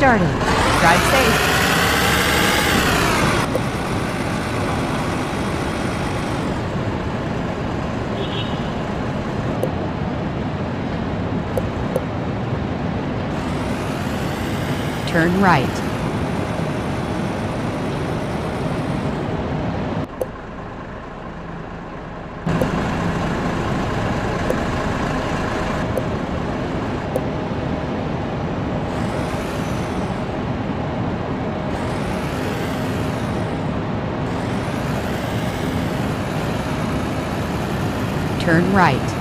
Drive safe. Turn right. Turn right.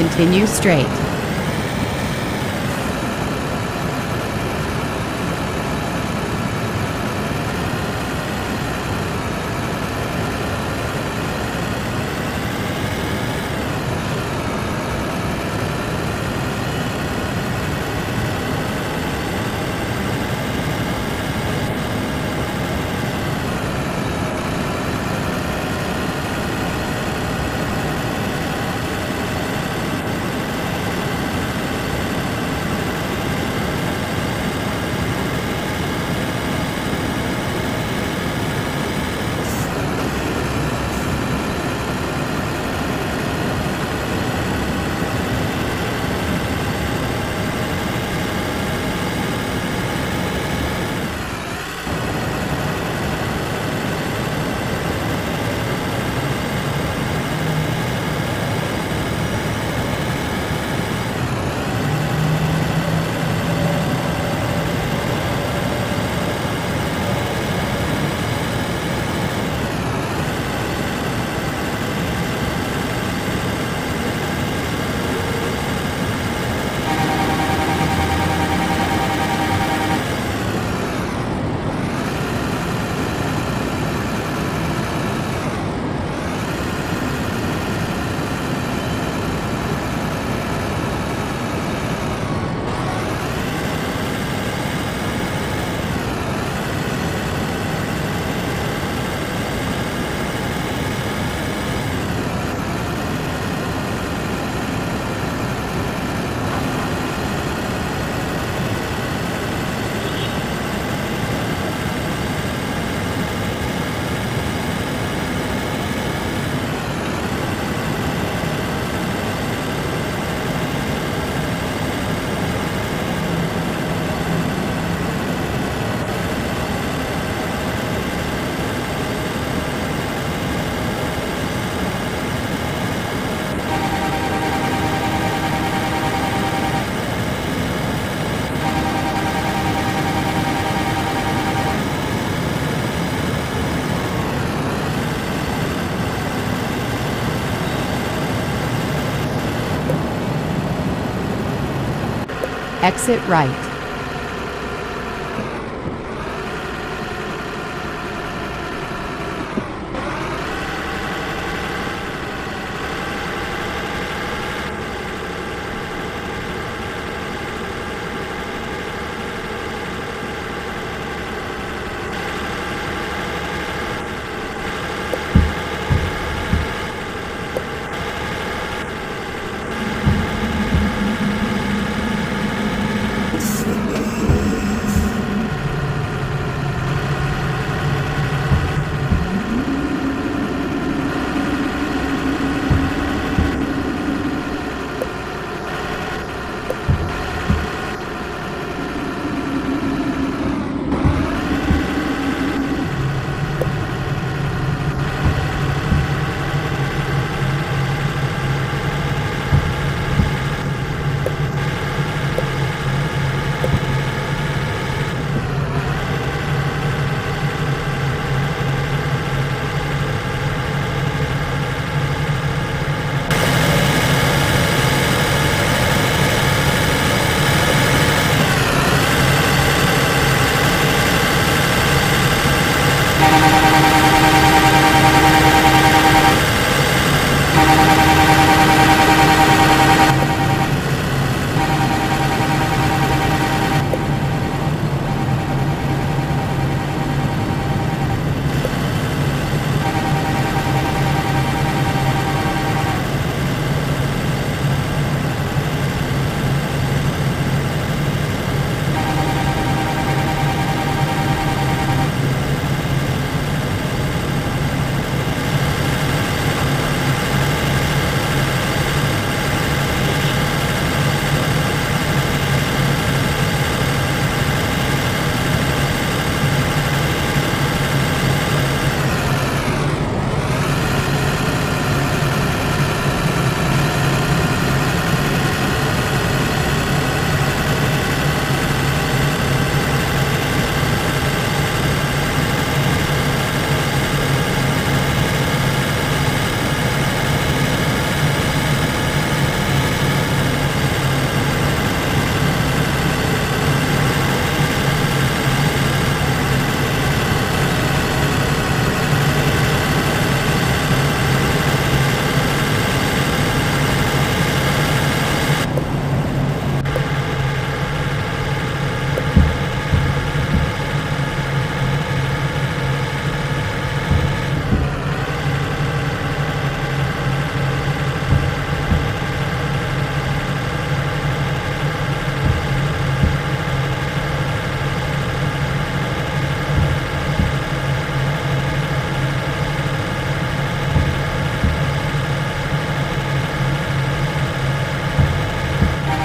Continue straight. Exit right.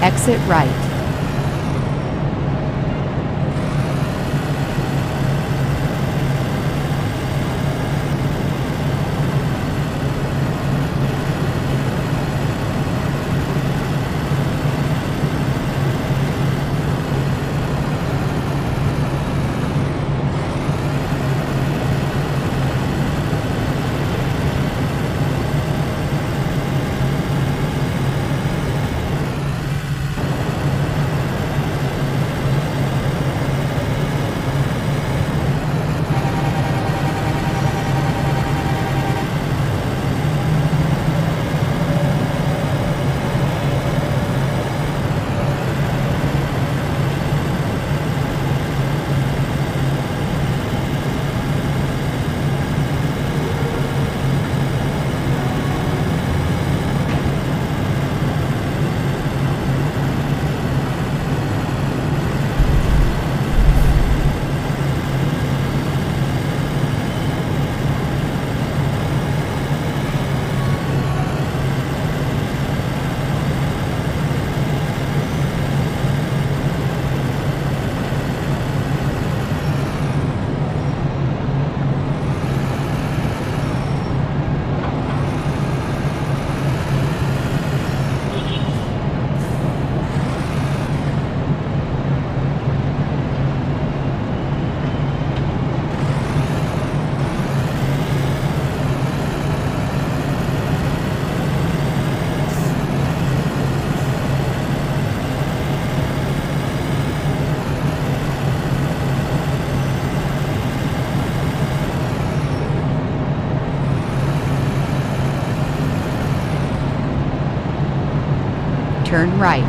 Exit right. Turn right.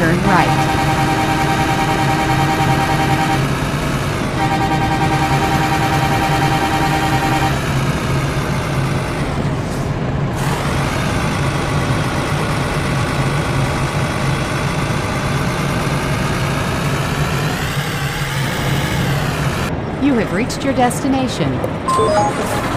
Turn right. You have reached your destination.